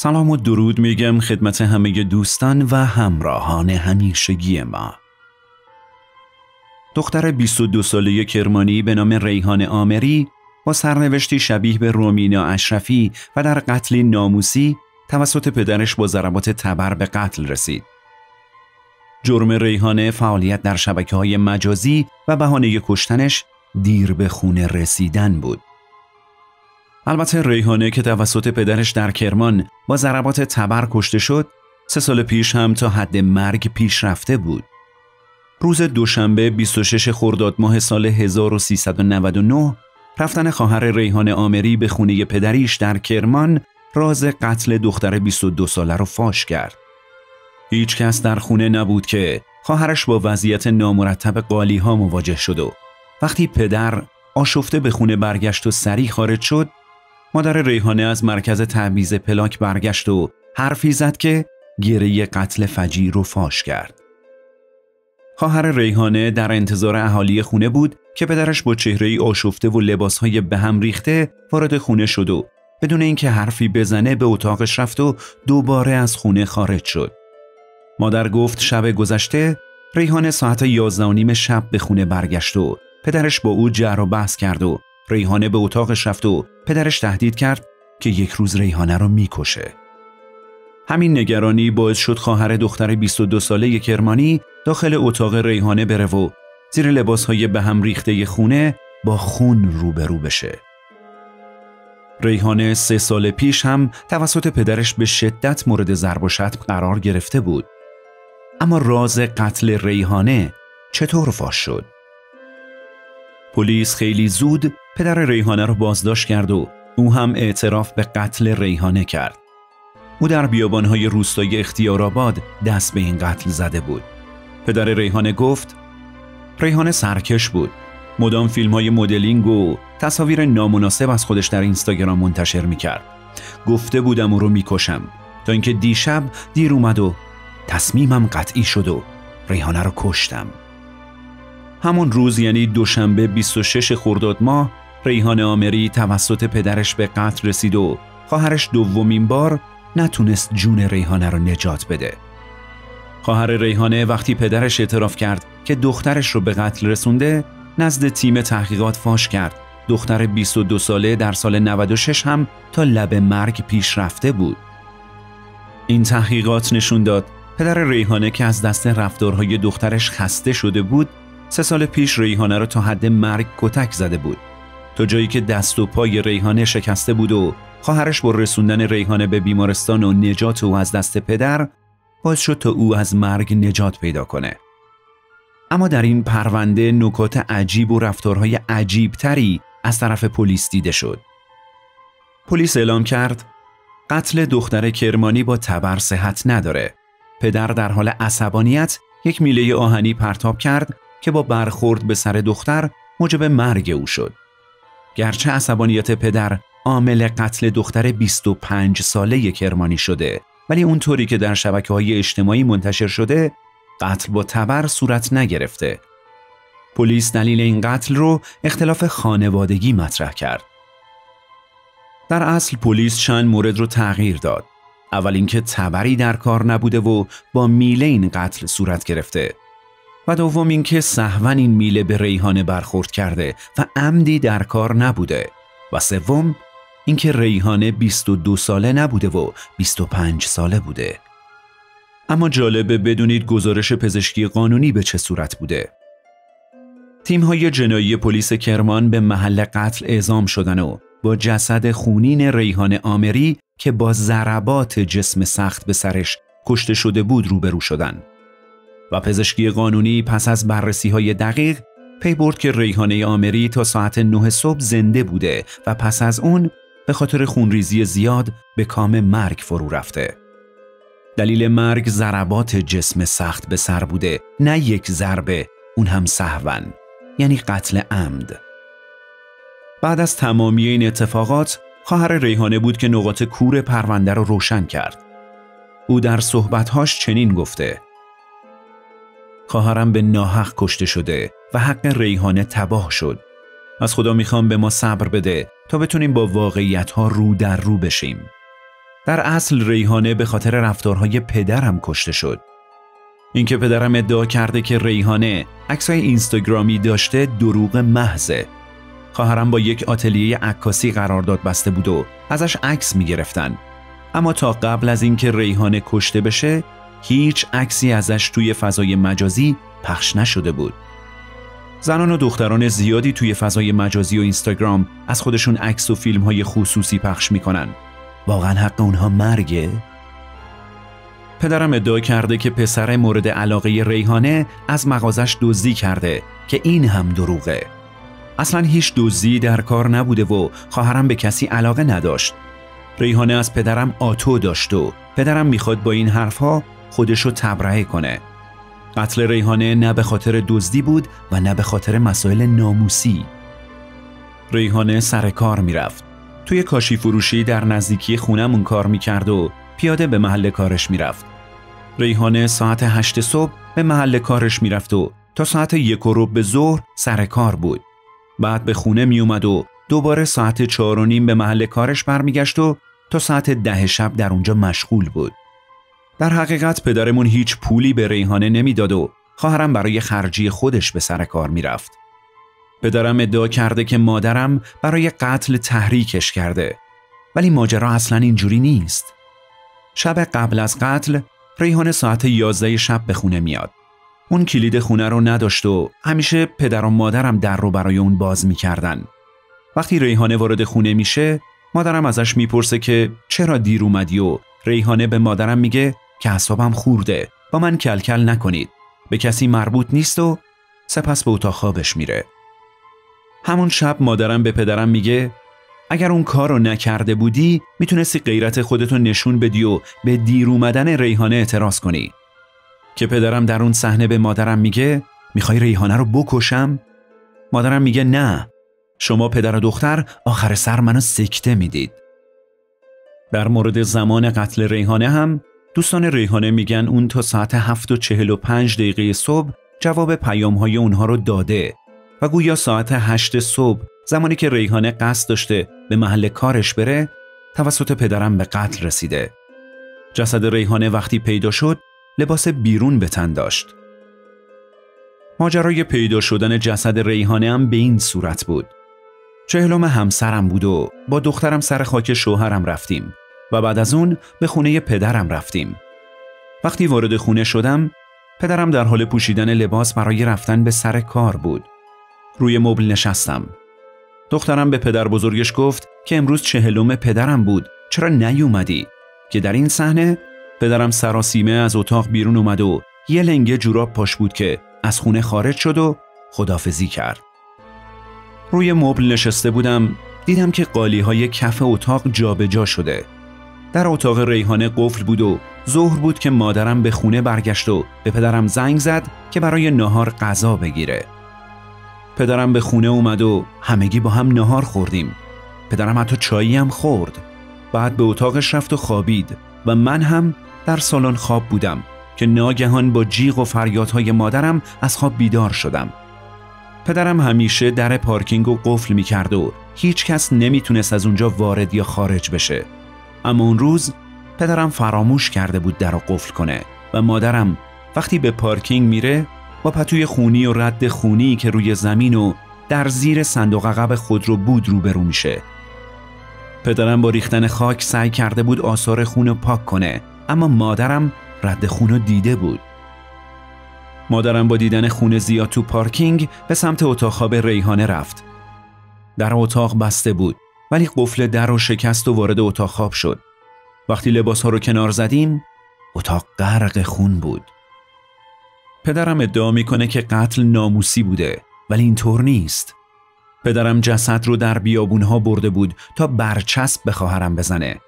سلام و درود میگم خدمت همه دوستان و همراهان همیشگی ما دختر 22 ساله کرمانی به نام ریحان آمری با سرنوشتی شبیه به رومینا اشرفی و در قتل ناموسی توسط پدرش با ضربات تبر به قتل رسید. جرم ریحانه فعالیت در شبکه های مجازی و بهانه کشتنش دیر به خونه رسیدن بود. البته ریحانه که توسط پدرش در کرمان با ضربات تبر کشته شد سه سال پیش هم تا حد مرگ پیش رفته بود. روز دوشنبه 26 خرداد ماه سال 1399 رفتن خواهر ریحان آمری به خونه پدریش در کرمان راز قتل دختر 22 ساله رو فاش کرد. هیچ کس در خونه نبود که خواهرش با وضعیت نامرتب قالی ها مواجه شد و وقتی پدر آشفته به خونه برگشت و سریع خارج شد مادر ریحانه از مرکز تعویز پلاک برگشت و حرفی زد که گره قتل فجی رو فاش کرد. خواهر ریحانه در انتظار اهالی خونه بود که پدرش با چهره آشفته و لباسهای به هم ریخته وارد خونه شد و بدون اینکه حرفی بزنه به اتاقش رفت و دوباره از خونه خارج شد. مادر گفت شب گذشته ریحانه ساعت یازده نیم شب به خونه برگشت و پدرش با او جر و بحث کرد و ریحانه به اتاقش رفت و پدرش تهدید کرد که یک روز ریحانه را می‌کشه. همین نگرانی باعث شد خواهر دختر 22 ساله کرمانی داخل اتاق ریحانه بره و زیر لباسهای به هم ریخته خونه با خون روبرو بشه. ریحانه سه سال پیش هم توسط پدرش به شدت مورد ضرب و شتم قرار گرفته بود. اما راز قتل ریحانه چطور فاش شد؟ پلیس خیلی زود پدر ریحانه را بازداشت کرد و او هم اعتراف به قتل ریحانه کرد. او در بیابانهای روستای اختیارآباد دست به این قتل زده بود. پدر ریحانه گفت ریحانه سرکش بود. مدام فیلم های مدلینگ و تصاویر نامناسب از خودش در اینستاگرام منتشر می کرد. گفته بودم او رو می‌کشم تا اینکه دیشب دیر اومد و تصمیمم قطعی شد و ریحانه رو کشتم. همون روز یعنی دوشنبه 26 خرداد ماه ریحان آمری توسط پدرش به قتل رسید و خواهرش دومین بار نتونست جون ریحانه رو نجات بده. خواهر ریحانه وقتی پدرش اعتراف کرد که دخترش رو به قتل رسونده نزد تیم تحقیقات فاش کرد دختر 22 ساله در سال 96 هم تا لب مرگ پیش رفته بود. این تحقیقات نشون داد پدر ریحانه که از دست رفتارهای دخترش خسته شده بود سه سال پیش ریحانه را تا حد مرگ کتک زده بود تا جایی که دست و پای ریحانه شکسته بود و خواهرش با رسوندن ریحانه به بیمارستان و نجات او از دست پدر باعث شد تا او از مرگ نجات پیدا کنه. اما در این پرونده نکات عجیب و رفتارهای عجیب تری از طرف پلیس دیده شد. پلیس اعلام کرد قتل دختر کرمانی با تبر صحت نداره. پدر در حال عصبانیت یک میله آهنی پرتاب کرد که با برخورد به سر دختر موجب مرگ او شد. گرچه عصبانیت پدر عامل قتل دختر 25 ساله کرمانی شده ولی اونطوری که در شبکه های اجتماعی منتشر شده قتل با تبر صورت نگرفته. پلیس دلیل این قتل رو اختلاف خانوادگی مطرح کرد. در اصل پلیس چند مورد رو تغییر داد. اول اینکه تبری در کار نبوده و با میله این قتل صورت گرفته و دوم اینکه سهون این میله به ریحانه برخورد کرده و عمدی در کار نبوده. و سوم اینکه ریحانه 22 ساله نبوده و 25 ساله بوده. اما جالبه بدونید گزارش پزشکی قانونی به چه صورت بوده. تیم های جنایی پلیس کرمان به محل قتل اعزام شدن و با جسد خونین ریحان آمری که با ضربات جسم سخت به سرش کشته شده بود روبرو شدن. و پزشکی قانونی پس از بررسی های دقیق پی برد که ریحانه آمری تا ساعت 9 صبح زنده بوده و پس از اون به خاطر خونریزی زیاد به کام مرگ فرو رفته. دلیل مرگ ضربات جسم سخت به سر بوده نه یک ضربه اون هم سهون یعنی قتل عمد. بعد از تمامی این اتفاقات خواهر ریحانه بود که نقاط کور پرونده رو روشن کرد. او در صحبتهاش چنین گفته خواهرم به ناحق کشته شده و حق ریحانه تباه شد. از خدا می‌خوام به ما صبر بده تا بتونیم با واقعیت ها رو در رو بشیم. در اصل ریحانه به خاطر رفتارهای پدرم کشته شد. اینکه پدرم ادعا کرده که ریحانه عکسای اینستاگرامی داشته دروغ محضه. خواهرم با یک آتلیه عکاسی قرارداد بسته بود و ازش عکس می گرفتن. اما تا قبل از اینکه ریحانه کشته بشه هیچ عکسی ازش توی فضای مجازی پخش نشده بود. زنان و دختران زیادی توی فضای مجازی و اینستاگرام از خودشون عکس و فیلم های خصوصی پخش می‌کنن. واقعا حق اونها مرگه؟ پدرم ادعا کرده که پسر مورد علاقه ریحانه از مغازش دزدی کرده که این هم دروغه. اصلا هیچ دزدی در کار نبوده و خواهرم به کسی علاقه نداشت. ریحانه از پدرم آتو داشت و پدرم می‌خواد با این حرفها خودشو تبرئه کنه. قتل ریحانه نه به خاطر دزدی بود و نه به خاطر مسائل ناموسی. ریحانه سر کار می‌رفت. توی کاشی فروشی در نزدیکی خونمون کار می‌کرد و پیاده به محل کارش می‌رفت. ریحانه ساعت هشت صبح به محل کارش می‌رفت و تا ساعت یک و به ظهر سر کار بود. بعد به خونه میومد و دوباره ساعت چهار و نیم به محل کارش برمیگشت و تا ساعت ده شب در اونجا مشغول بود. در حقیقت پدرمون هیچ پولی به ریحانه نمی‌داد و خواهرم برای خرجی خودش به سر کار می‌رفت. پدرم ادعا کرده که مادرم برای قتل تحریکش کرده ولی ماجرا اصلا اینجوری نیست. شب قبل از قتل ریحانه ساعت 11 شب به خونه میاد. اون کلید خونه رو نداشت و همیشه پدر و مادرم در رو برای اون باز می‌کردن. وقتی ریحانه وارد خونه میشه مادرم ازش می‌پرسه که چرا دیر اومدی و ریحانه به مادرم میگه که حسابم خورده با من کلکل نکنید. به کسی مربوط نیست و سپس به اتاق خوابش میره. همون شب مادرم به پدرم میگه اگر اون کار رو نکرده بودی می‌تونستی غیرت خودتو نشون بدی و به دیر اومدن ریحانه اعتراض کنی. که پدرم در اون صحنه به مادرم میگه می‌خوای ریحانه رو بکشم؟ مادرم میگه نه. شما پدر و دختر آخر سر منو سکته می‌دید. در مورد زمان قتل ریحانه هم دوستان ریحانه میگن اون تا ساعت هفت و چهل و پنج دقیقه صبح جواب پیام های اونها رو داده. و گویا ساعت هشت صبح زمانی که ریحانه قصد داشته به محل کارش بره توسط پدرم به قتل رسیده. جسد ریحانه وقتی پیدا شد لباس بیرون به تن داشت. ماجرای پیدا شدن جسد ریحانه هم به این صورت بود. چهلم همسرم بود و با دخترم سر خاک شوهرم رفتیم. و بعد از اون به خونه پدرم رفتیم. وقتی وارد خونه شدم پدرم در حال پوشیدن لباس برای رفتن به سر کار بود. روی مبل نشستم. دخترم به پدر بزرگش گفت که امروز چهلم پدرم بود چرا نیومدی؟ که در این صحنه پدرم سراسیمه از اتاق بیرون اومد و یه لنگه جوراب پاش بود که از خونه خارج شد و خدافزی کرد. روی مبل نشسته بودم دیدم که قالی های کف اتاق جابجا جا شده در اتاق ریحانه قفل بود و ظهر بود که مادرم به خونه برگشت و به پدرم زنگ زد که برای نهار غذا بگیره. پدرم به خونه اومد و همگی با هم نهار خوردیم. پدرم حتی چایی هم خورد. بعد به اتاقش رفت و خوابید و من هم در سالن خواب بودم که ناگهان با جیغ و فریادهای مادرم از خواب بیدار شدم. پدرم همیشه در پارکینگ و قفل می کرد و هیچ کس نمی‌تونست از اونجا وارد یا خارج بشه. اما اون روز پدرم فراموش کرده بود در قفل کنه و مادرم وقتی به پارکینگ میره با پتوی خونی و رد خونی که روی زمین و در زیر صندوق عقب خود رو بود روبرو میشه. پدرم با ریختن خاک سعی کرده بود آثار خون پاک کنه اما مادرم رد خون دیده بود. مادرم با دیدن خون زیاد تو پارکینگ به سمت اتاق خواب ریحانه رفت. در اتاق بسته بود. ولی قفل در رو شکست و وارد اتاق خواب شد. وقتی لباس ها رو کنار زدیم اتاق غرق خون بود. پدرم ادعا می‌کنه که قتل ناموسی بوده ولی اینطور نیست. پدرم جسد رو در بیابون ها برده بود تا برچسب به خواهرم بزنه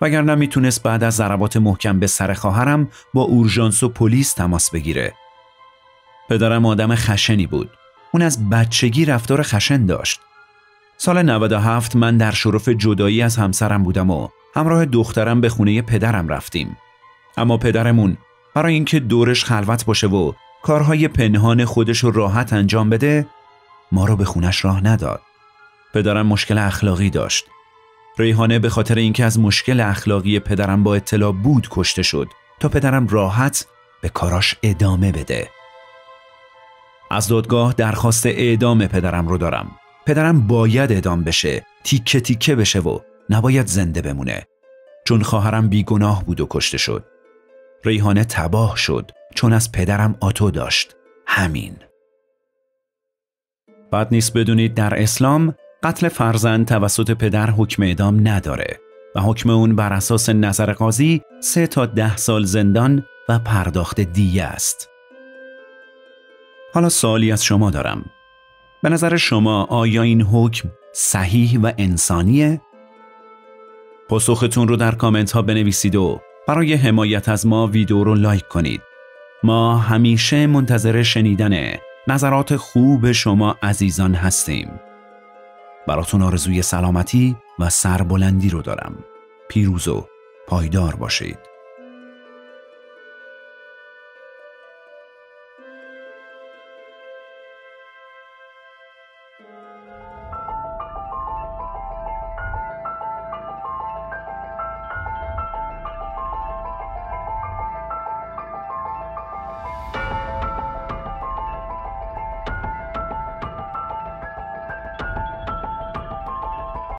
وگرنه می‌تونست بعد از ضربات محکم به سر خواهرم با اورژانس و پلیس تماس بگیره. پدرم آدم خشنی بود. اون از بچگی رفتار خشن داشت. سال 97 من در شرف جدایی از همسرم بودم و همراه دخترم به خونه پدرم رفتیم. اما پدرمون برای اینکه دورش خلوت باشه و کارهای پنهان خودش رو راحت انجام بده ما رو به خونش راه نداد. پدرم مشکل اخلاقی داشت. ریحانه به خاطر اینکه از مشکل اخلاقی پدرم با اطلاع بود کشته شد تا پدرم راحت به کاراش ادامه بده. از دادگاه درخواست اعدام پدرم رو دارم. پدرم باید اعدام بشه، تیکه تیکه بشه و نباید زنده بمونه. چون خواهرم بیگناه بود و کشته شد. ریحانه تباه شد چون از پدرم آتو داشت. همین. بعد نیست بدونید در اسلام قتل فرزند توسط پدر حکم اعدام نداره و حکم اون بر اساس نظر قاضی سه تا ده سال زندان و پرداخت دیه است. حالا سوالی از شما دارم. به نظر شما آیا این حکم صحیح و انسانیه؟ پاسختون رو در کامنت ها بنویسید و برای حمایت از ما ویدیو رو لایک کنید. ما همیشه منتظر شنیدن نظرات خوب شما عزیزان هستیم. براتون آرزوی سلامتی و سربلندی رو دارم. پیروز و پایدار باشید.